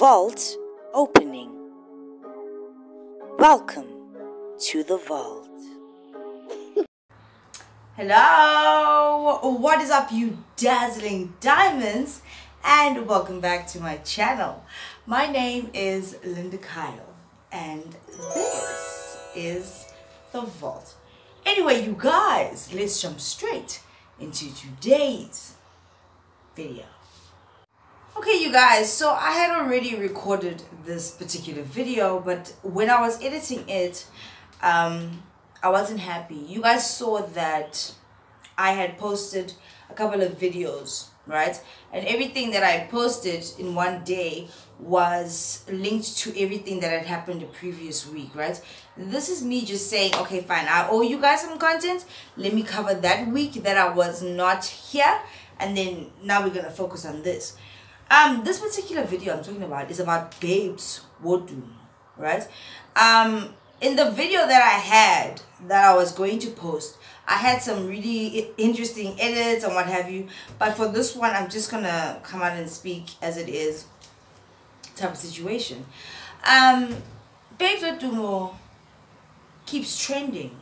Vault opening. Welcome to the vault. Hello, what is up, you dazzling diamonds, and welcome back to my channel. My name is Lynn Dakile, and this is the vault. Anyway, you guys, let's jump straight into today's video. Okay, you guys, so I had already recorded this particular video, but when I was editing it, um, I wasn't happy. You guys saw that I had posted a couple of videos, right? And everything that I posted in one day was linked to everything that had happened the previous week, right? This is me just saying, okay, fine, I owe you guys some content. Let me cover that week that I was not here. And then now we're going to focus on this. Um, this particular video I'm talking about is about Babes Wodu, right? Um, in the video that I had that I was going to post, I had some really interesting edits and what have you. But for this one, I'm just gonna come out and speak as it is type of situation. Um, Babes Wodumo keeps trending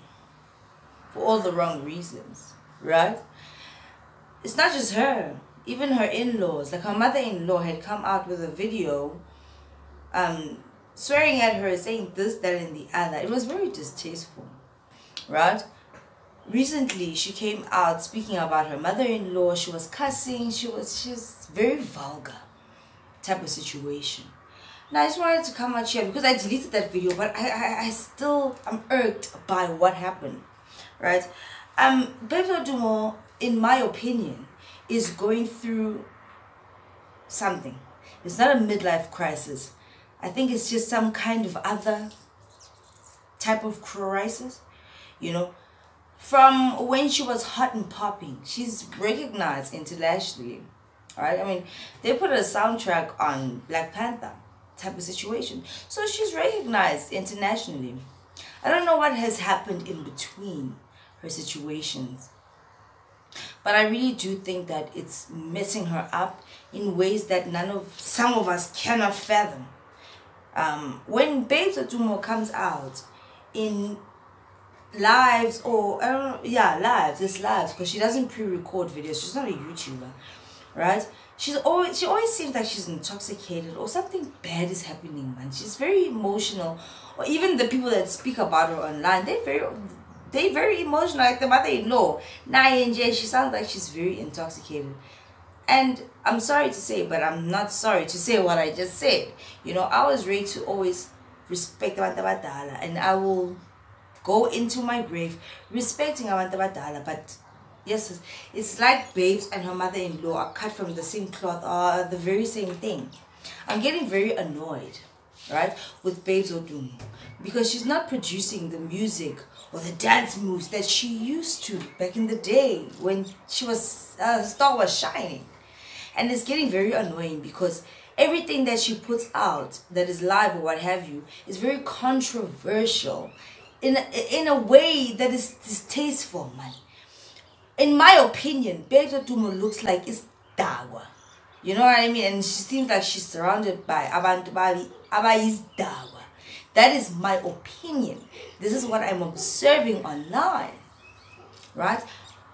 for all the wrong reasons, right? It's not just her even her in-laws like her mother-in-law had come out with a video um swearing at her saying this that and the other. It was very distasteful right? Recently she came out speaking about her mother-in-law. She was cussing. She was she's very vulgar type of situation. Now i just wanted to come out here because i deleted that video but i i, I still i'm irked by what happened right? Um Babes Wodumo in my opinion is going through something. It's not a midlife crisis. I think it's just some kind of other type of crisis. You know, from when she was hot and popping, she's recognized internationally. Right? I mean, they put a soundtrack on Black Panther type of situation. So she's recognized internationally. I don't know what has happened in between her situations but I really do think that it's messing her up in ways that none of some of us cannot fathom. Um, when Babes Wodumo comes out in lives or I don't know, yeah, lives, it's lives because she doesn't pre-record videos. She's not a YouTuber, right? She's always she always seems like she's intoxicated or something bad is happening, man. She's very emotional, or even the people that speak about her online, they're very they very emotional like the mother-in-law Nayenje she sounds like she's very intoxicated. And I'm sorry to say but I'm not sorry to say what I just said. You know I was raised to always respect abantu abadala and I will go into my grave respecting abantu abadala but yes it's like babes and her mother-in-law are cut from the same cloth are the very same thing. I'm getting very annoyed right with babes Wodumo because she's not producing the music or the dance moves that she used to back in the day when she was uh, star was shining. And it's getting very annoying because everything that she puts out that is live or what have you is very controversial in a, in a way that is distasteful man. In my opinion Babes Wodumo looks like it's dawa you know what I mean and she seems like she's surrounded by abantu dawa that is my opinion. This is what I'm observing online. Right?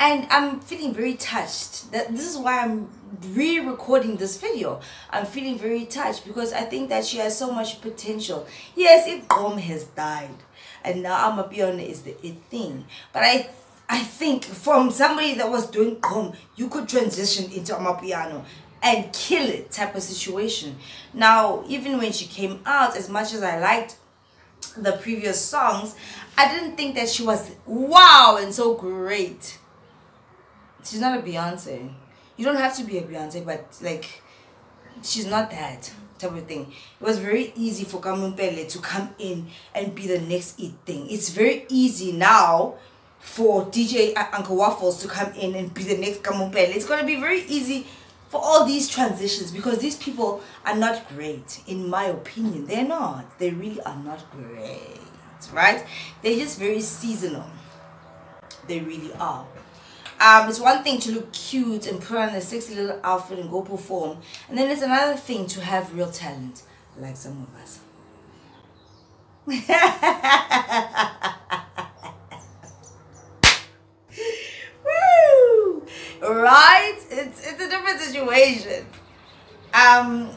And I'm feeling very touched. That this is why I'm re-recording this video. I'm feeling very touched because I think that she has so much potential. Yes, if Gqom has died and now Amapiano is the it thing. But I I think from somebody that was doing Gqom, you could transition into Amapiano and kill it type of situation. Now, even when she came out, as much as I liked the previous songs, I didn't think that she was wow and so great. She's not a Beyonce. You don't have to be a Beyonce, but like, she's not that type of thing. It was very easy for Kamo Mphela to come in and be the next it thing. It's very easy now for DJ Uncle Waffles to come in and be the next Kamo Mphela. It's going to be very easy for all these transitions because these people are not great in my opinion they're not they really are not great right they're just very seasonal they really are um, it's one thing to look cute and put on a sexy little outfit and go perform and then it's another thing to have real talent like some of us. Woo! Right? It's it's a different situation. Um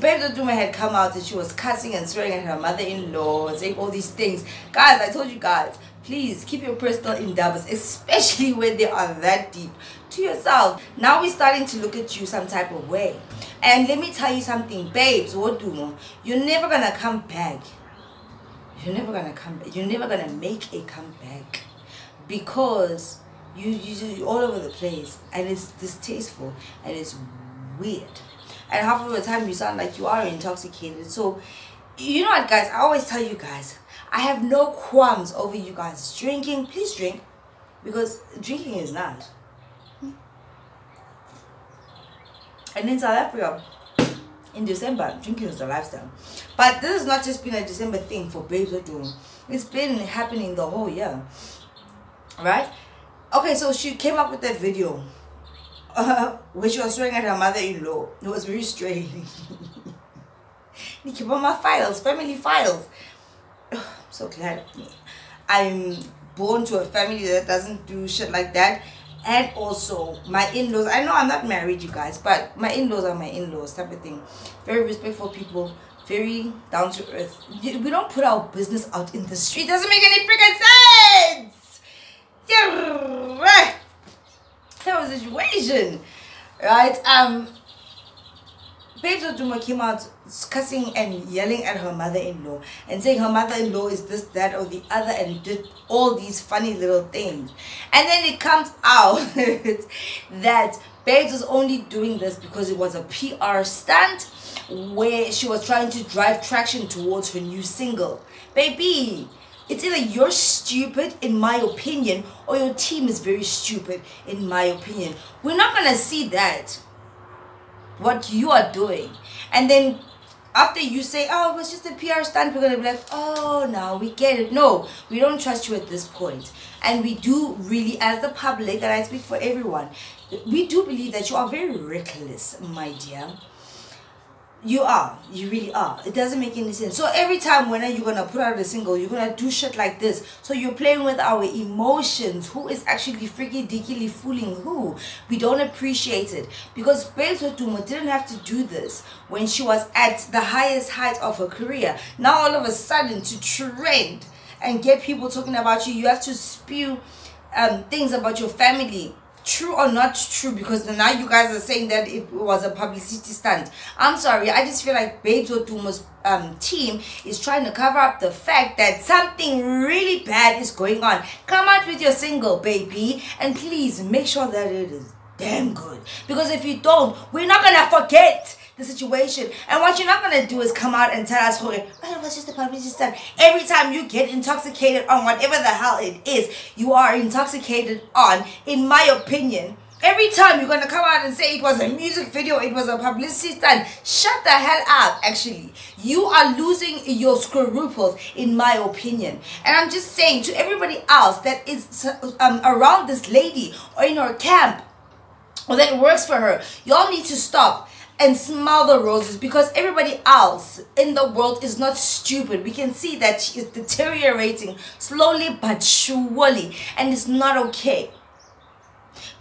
Babe Wodumo had come out and she was cussing and swearing at her mother-in-law saying all these things. Guys, I told you guys, please keep your personal endeavors, especially when they are that deep, to yourself. Now we're starting to look at you some type of way. And let me tell you something, babes, What do you're never gonna come back. You're never gonna come back. You're never gonna make a comeback because you you all over the place and it's distasteful and it's weird. And half of the time you sound like you are intoxicated. So you know what guys? I always tell you guys i have no qualms over you guys drinking. Please drink because drinking is not. And in south africa in december drinking is the lifestyle. But this has not just been a december thing for babes Wodumo. It's been happening the whole year right okay so she came up with that video uh, when she was swearing at her mother-in-law. It was very strange. keep on my files, family files. I'm so glad I'm born to a family that doesn't do shit like that. And also my in-laws. I know I'm not married, you guys, but my in-laws are my in-laws type of thing. Very respectful people, very down to earth. We don't put our business out in the street. Doesn't make any freaking sense. Yeah was a situation, right? Um, Pedro Duma came out cussing and yelling at her mother-in-law and saying her mother-in-law is this, that, or the other and did all these funny little things. And then it comes out that Babes was only doing this because it was a PR stunt where she was trying to drive traction towards her new single. Baby, it's either you're stupid, in my opinion, or your team is very stupid, in my opinion. We're not going to see that, what you are doing. And then after you say, oh, it was just a PR stunt, we're going to be like, oh, now we get it. No, we don't trust you at this point. And we do really, as the public, and I speak for everyone, we do believe that you are very reckless, my dear you are. You really are. It doesn't make any sense. So every time when you're gonna put out a single, you're gonna do shit like this. So you're playing with our emotions. Who is actually freaking dickily fooling who? We don't appreciate it. Because Wodumo didn't have to do this when she was at the highest height of her career. Now all of a sudden to trend and get people talking about you, you have to spew um, things about your family true or not true? Because now you guys are saying that it was a publicity stunt. I'm sorry i just feel like babes Wodumo's um team is trying to cover up the fact that something really bad is going on. Come out with your single baby and please make sure that it is damn good. Because if you don't we're not gonna forget the situation. And what you're not gonna do is come out and tell us, okay, oh, it was just a publicity stunt. Every time you get intoxicated on whatever the hell it is, you are intoxicated on, in my opinion. Every time you're gonna come out and say it was a music video, it was a publicity stunt, shut the hell up, actually. You are losing your scruples, in my opinion. And I'm just saying to everybody else that is um, around this lady or in her camp or that works for her, y'all need to stop and smell the roses because everybody else in the world is not stupid. We can see that she is deteriorating slowly but surely and it's not okay.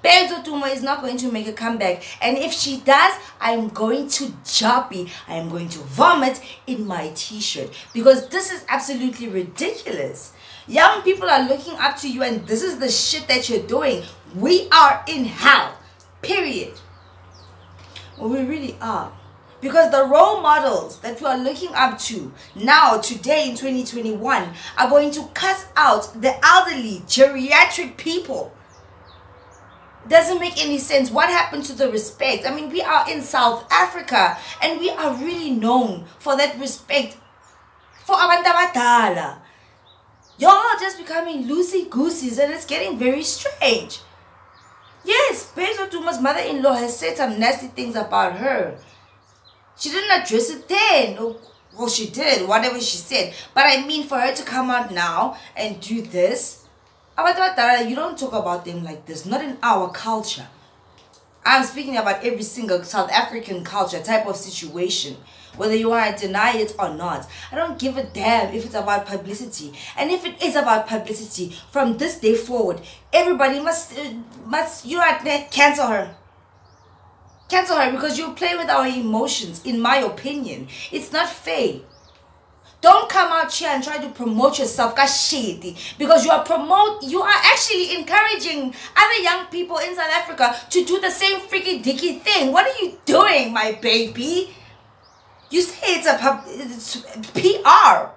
Babes Wodumo is not going to make a comeback and if she does, I'm going to joppy. I am going to vomit in my t-shirt because this is absolutely ridiculous. Young people are looking up to you and this is the shit that you're doing. We are in hell. Period. Well, we really are. Because the role models that we are looking up to now, today in 2021, are going to cuss out the elderly, geriatric people. Doesn't make any sense. What happened to the respect? I mean, we are in South Africa and we are really known for that respect for abantu abadala. Y'all are just becoming loosey-goosies and it's getting very strange. Yes, Babes Wodumo's mother-in-law has said some nasty things about her. She didn't address it then. Oh, well, she did, whatever she said. But I mean, for her to come out now and do this, you don't talk about them like this. Not in our culture. I'm speaking about every single South African culture type of situation. Whether you want to deny it or not. I don't give a damn if it's about publicity. And if it is about publicity, from this day forward, everybody must, uh, must you know, cancel her. Cancel her because you play with our emotions, in my opinion. It's not fair. Don't come out here and try to promote yourself because you are promote you are actually encouraging other young people in South Africa to do the same freaky dicky thing. What are you doing, my baby? You say it's a pub, it's PR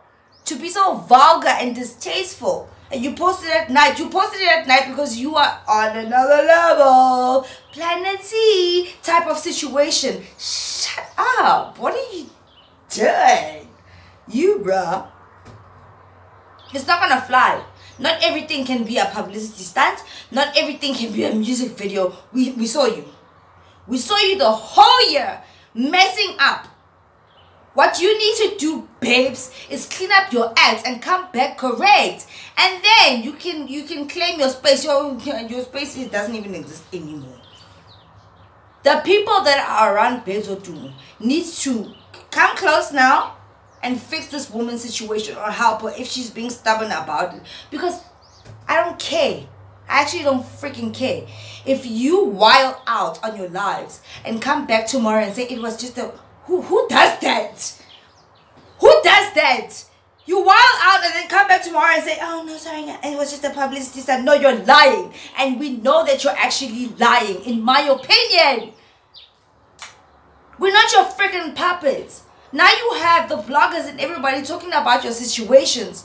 to be so vulgar and distasteful. And you posted it at night. You posted it at night because you are on another level. Planet C type of situation. Shut up. What are you doing? You, bruh. It's not gonna fly. Not everything can be a publicity stunt. Not everything can be a music video. We, we saw you. We saw you the whole year messing up. What you need to do, babes, is clean up your act and come back correct. And then you can you can claim your space. Your, your space doesn't even exist anymore. The people that are around Wodumo needs to come close now and fix this woman's situation or help her if she's being stubborn about it. Because I don't care. I actually don't freaking care. If you wild out on your lives and come back tomorrow and say it was just a who who does that? Who does that? You wild out and then come back tomorrow and say, oh no, sorry, it was just a publicity stunt. No, you're lying. And we know that you're actually lying, in my opinion. We're not your freaking puppets. Now you have the bloggers and everybody talking about your situations.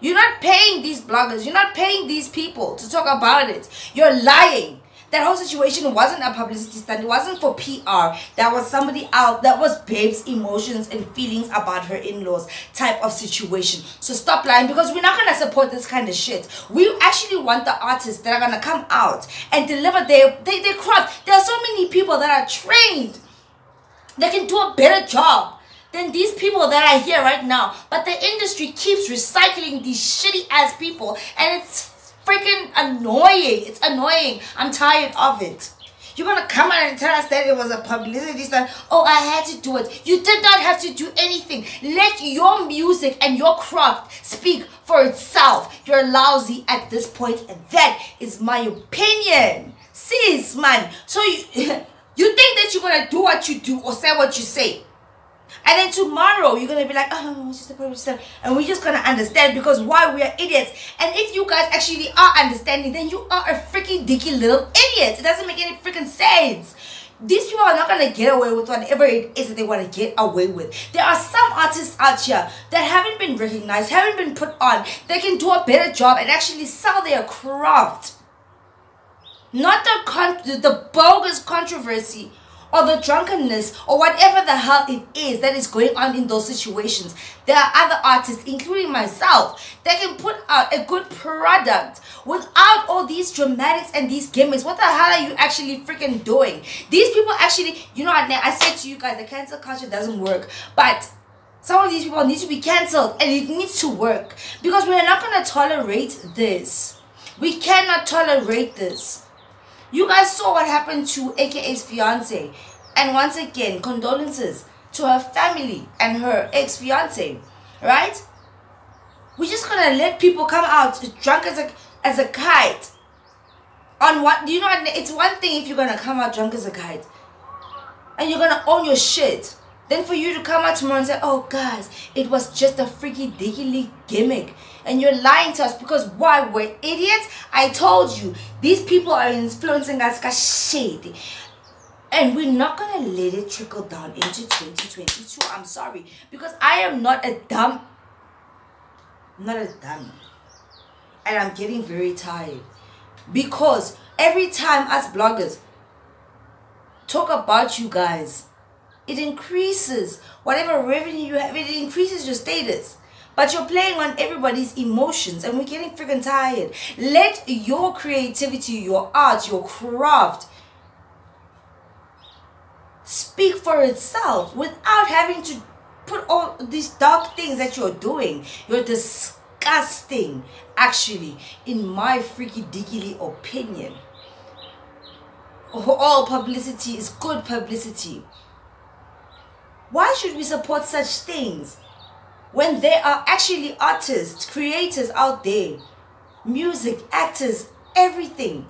You're not paying these bloggers. You're not paying these people to talk about it. You're lying. That whole situation wasn't a publicity stunt. It wasn't for PR. That was somebody else. That was Babe's emotions and feelings about her in-laws type of situation. So stop lying because we're not going to support this kind of shit. We actually want the artists that are going to come out and deliver their, their, their craft. There are so many people that are trained they can do a better job than these people that are here right now. But the industry keeps recycling these shitty ass people and it's freaking annoying. It's annoying. I'm tired of it. You're gonna come out and tell us that it was a publicity stunt. Oh, I had to do it. You did not have to do anything. Let your music and your craft speak for itself. You're lousy at this point, and that is my opinion. Sis, man. So you You think that you're gonna do what you do or say what you say. And then tomorrow you're gonna be like, oh, it's just a person, and we're just gonna understand because why we are idiots. And if you guys actually are understanding, then you are a freaking dicky little idiot. It doesn't make any freaking sense. These people are not gonna get away with whatever it is that they want to get away with. There are some artists out here that haven't been recognized, haven't been put on. They can do a better job and actually sell their craft not the con- the bogus controversy or the drunkenness or whatever the hell it is that is going on in those situations. There are other artists, including myself, that can put out a good product without all these dramatics and these gimmicks. What the hell are you actually freaking doing? These people actually, you know, I, I said to you guys, the cancel culture doesn't work, but some of these people need to be cancelled and it needs to work because we're not going to tolerate this. We cannot tolerate this. You guys saw what happened to AKA's fiance. And once again, condolences to her family and her ex-fiance. Right? We're just gonna let people come out drunk as a as a kite. On what do you know it's one thing if you're gonna come out drunk as a kite and you're gonna own your shit. Then for you to come out tomorrow and say, oh guys, it was just a freaky diggly gimmick. And you're lying to us because why? We're idiots? I told you, these people are influencing us shady. And we're not going to let it trickle down into 2022. I'm sorry. Because I am not a dumb... not a dummy. And I'm getting very tired. Because every time us bloggers talk about you guys it increases whatever revenue you have, it increases your status. But you're playing on everybody's emotions and we're getting freaking tired. Let your creativity, your art, your craft speak for itself without having to put all these dark things that you're doing. You're disgusting, actually, in my freaky diggily opinion. all publicity is good publicity. Why should we support such things when there are actually artists, creators out there, music, actors, everything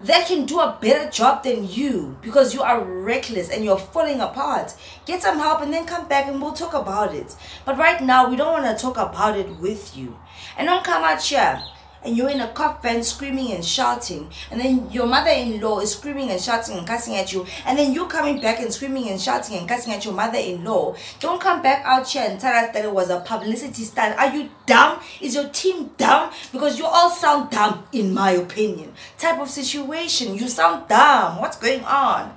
that can do a better job than you because you are reckless and you're falling apart. Get some help and then come back and we'll talk about it. But right now, we don't want to talk about it with you. And don't come out here and you're in a cop van screaming and shouting, and then your mother-in-law is screaming and shouting and cussing at you, and then you're coming back and screaming and shouting and cussing at your mother-in-law. Don't come back out here and tell us that it was a publicity stunt. Are you dumb? Is your team dumb? Because you all sound dumb, in my opinion. Type of situation. You sound dumb. What's going on?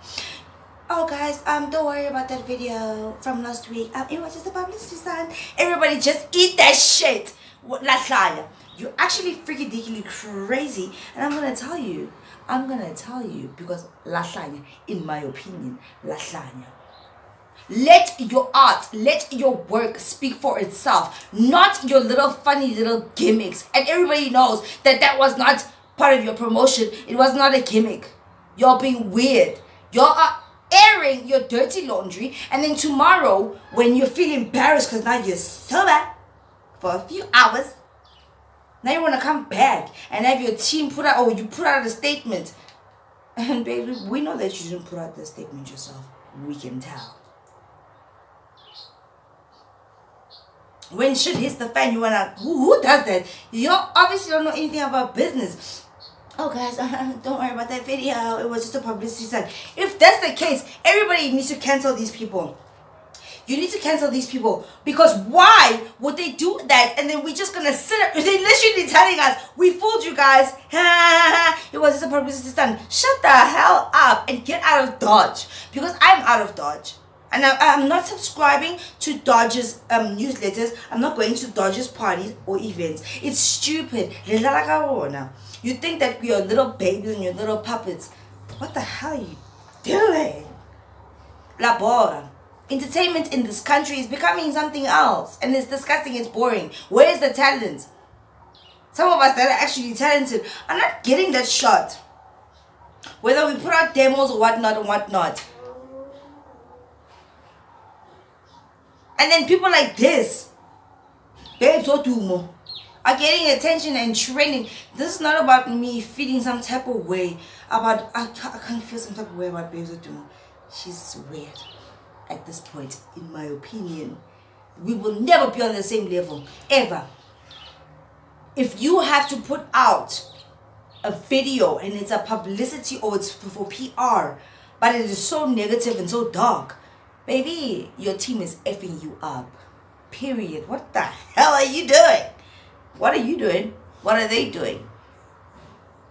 Oh guys, um, don't worry about that video from last week. Um, it was just a publicity stunt. Everybody just eat that shit. Lahlaya. You're actually freaking dickily crazy. And I'm gonna tell you, I'm gonna tell you because lasagna, in my opinion, lasagna. Let your art, let your work speak for itself, not your little funny little gimmicks. And everybody knows that that was not part of your promotion. It was not a gimmick. You're being weird. You're airing your dirty laundry, and then tomorrow, when you feel embarrassed because now you're sober for a few hours, now you want to come back and have your team put out, or you put out a statement. And baby, we know that you didn't put out the statement yourself. We can tell. When shit hits the fan, you wanna, who, who does that? You obviously don't know anything about business. Oh guys, don't worry about that video. It was just a publicity stunt. If that's the case, everybody needs to cancel these people you need to cancel these people because why would they do that and then we're just gonna sit up They're literally telling us we fooled you guys it was just a publicity stunt shut the hell up and get out of dodge because i'm out of dodge and I'm not subscribing to Dodge's um, newsletters. I'm not going to Dodge's parties or events. It's stupid. You think that we are little babies and you're little puppets. What the hell are you doing? La Bora. Entertainment in this country is becoming something else and it's disgusting, it's boring. Where is the talent? Some of us that are actually talented are not getting that shot. Whether we put out demos or whatnot and whatnot. And then people like this, babes Wodumo, are getting attention and training. This is not about me feeling some type of way about, I, I can't feel some type of way about babes Wodumo. She's weird at this point, in my opinion. We will never be on the same level, ever. If you have to put out a video and it's a publicity or it's for PR, but it is so negative and so dark, baby, your team is effing you up. Period. What the hell are you doing? What are you doing? What are they doing?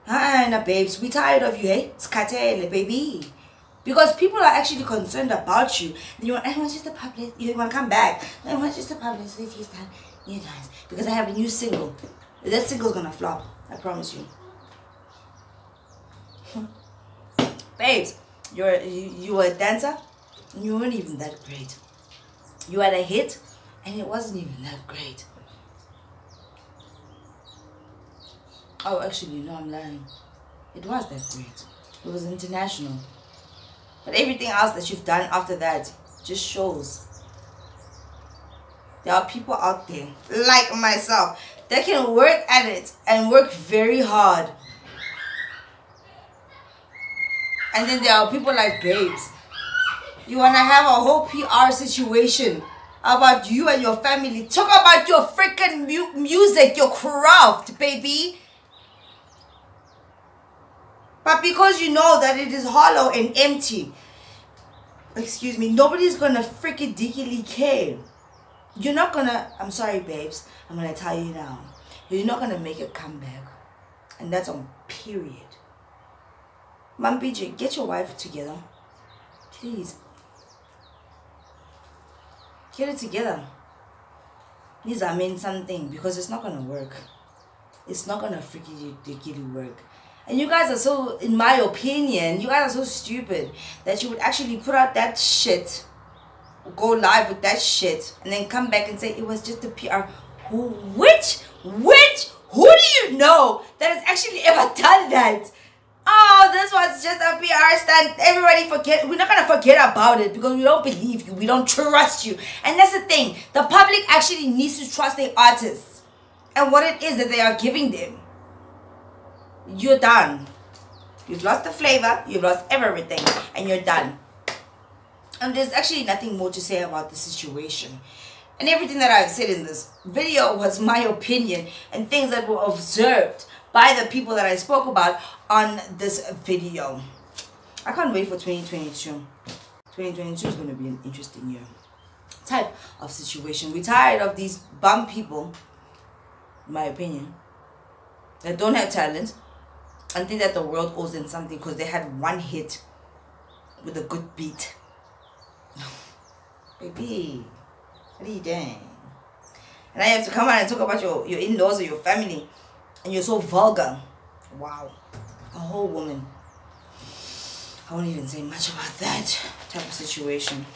Ah, babes, we tired of you, hey? Skatele, baby because people are actually concerned about you. And you want, want just a public, you want to come back. Want just a publicity stunt. You guys, because I have a new single. That single's gonna flop. I promise you. Babes, you're you, you were a dancer. You weren't even that great. You had a hit, and it wasn't even that great. Oh, actually, no, I'm lying. It was that great. It was international. But everything else that you've done after that just shows. There are people out there, like myself, that can work at it and work very hard. And then there are people like babes. You want to have a whole PR situation about you and your family. Talk about your freaking mu music, your craft, baby. But because you know that it is hollow and empty, excuse me, nobody's gonna freaking dickily care. You're not gonna, I'm sorry, babes, I'm gonna tell you now. You're not gonna make a comeback. And that's on period. Mampintsha, get your wife together. Please. Get it together. Please, I mean something because it's not gonna work. It's not gonna freaking dickily work. And you guys are so, in my opinion, you guys are so stupid that you would actually put out that shit, go live with that shit, and then come back and say it was just a PR. Which, which, who do you know that has actually ever done that? Oh, this was just a PR stunt. Everybody forget. We're not gonna forget about it because we don't believe you. We don't trust you. And that's the thing. The public actually needs to trust their artists and what it is that they are giving them. You're done. You've lost the flavor. You've lost everything, and you're done. And there's actually nothing more to say about the situation. And everything that I've said in this video was my opinion and things that were observed by the people that I spoke about on this video. I can't wait for 2022. 2022 is going to be an interesting year. Type of situation. We're tired of these bum people, my opinion, that don't have talent think that the world owes them something because they had one hit with a good beat. Baby, what are you doing? And I have to come out and talk about your, your in-laws or your family and you're so vulgar. Wow. A whole woman. I won't even say much about that type of situation.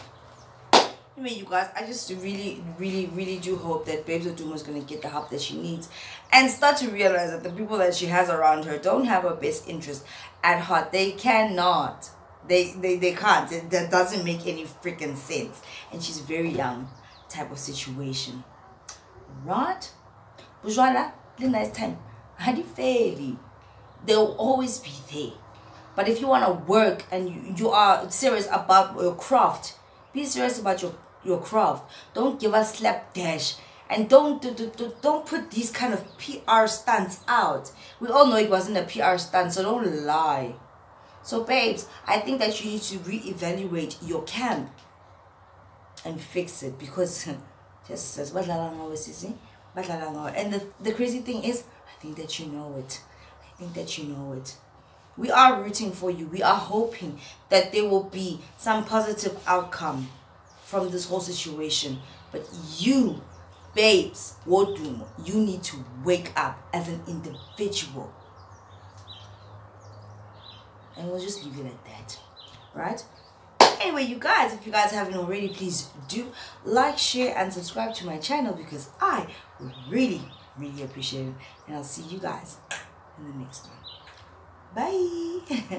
Anyway, you guys, I just really, really, really do hope that Babes Wodumo is going to get the help that she needs and start to realize that the people that she has around her don't have her best interest at heart. They cannot. They, they, they can't. It, that doesn't make any freaking sense. And she's very young type of situation. Right? Bourgeois, nice time. Fairly, they'll always be there. But if you want to work and you, you are serious about your craft, be serious about your, your craft. Don't give us slapdash. And don't, don't, don't put these kind of PR stunts out. We all know it wasn't a PR stunt, so don't lie. So babes, I think that you need to reevaluate your camp and fix it because just says and the, the crazy thing is I think that you know it. I think that you know it. We are rooting for you. We are hoping that there will be some positive outcome from this whole situation. But you, babes, Wodumo, you need to wake up as an individual. And we'll just leave it at that. Right? Anyway, you guys, if you guys haven't already, please do like, share, and subscribe to my channel because I would really Really appreciate it. And I'll see you guys in the next one. Bye.